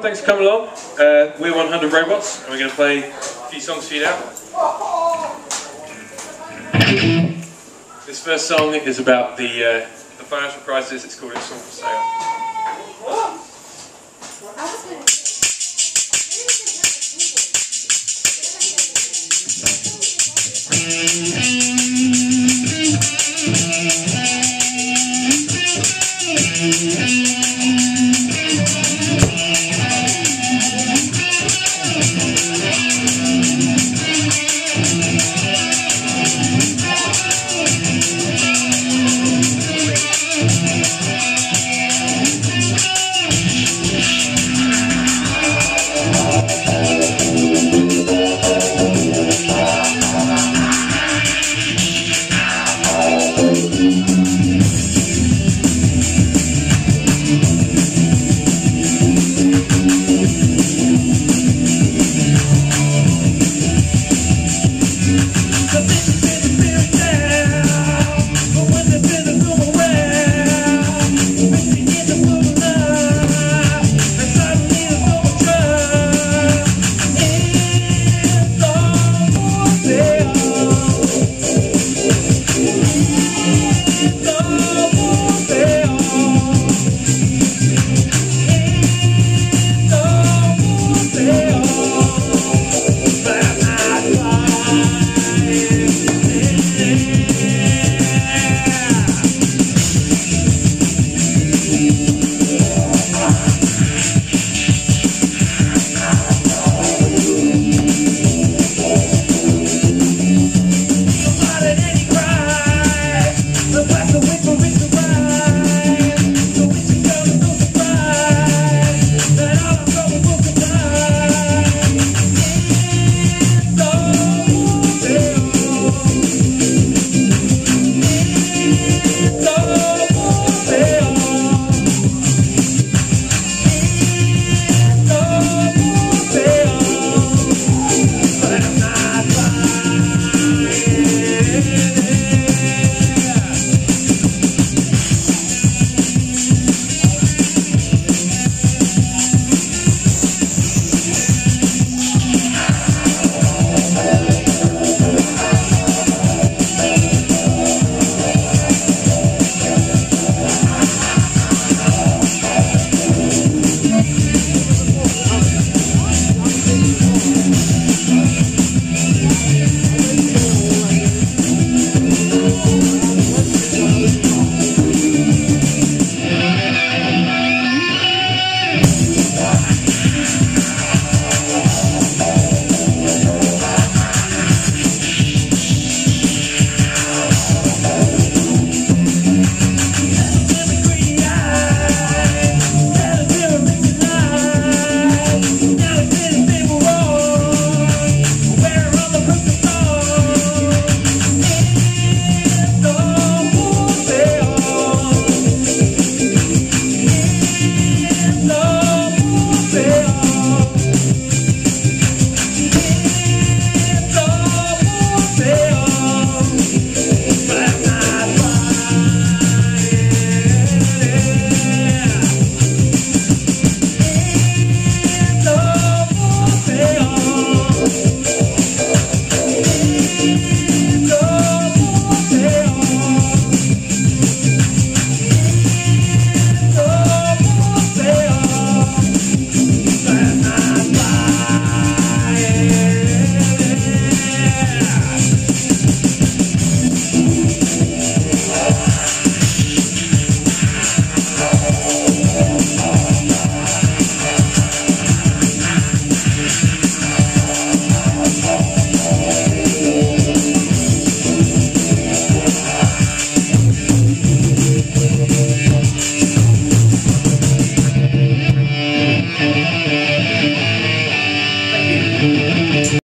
Thanks for coming along. Uh, we're 100 Robots, and we're going to play a few songs for you now. This first song is about the, uh, the financial crisis. It's called "It's All for Sale.